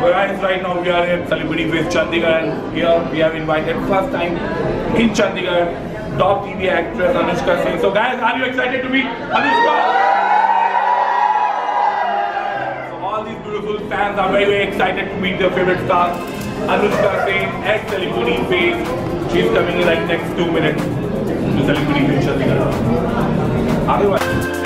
Guys, right now we are at Celebrity Fest Chandigarh and here we have invited first time in Chandigarh top TV actress Anushka Sen. So guys, are you excited to meet Anushka? So all these beautiful fans are very very excited to meet their favorite star Anushka Sen at Celebrity Fest. She's coming in like next two minutes to Celebrity Fest Chandigarh. आगे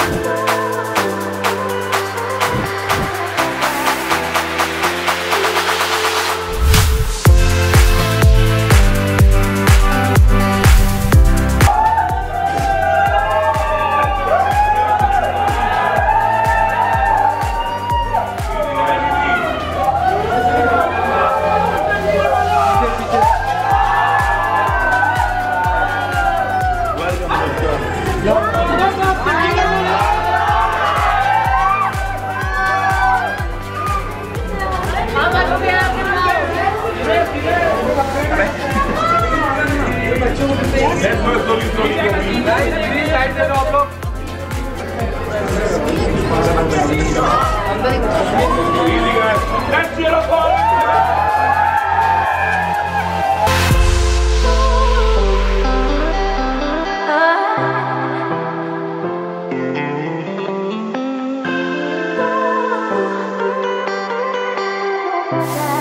Siete dopo? Grazie, lo fuori! Yeah.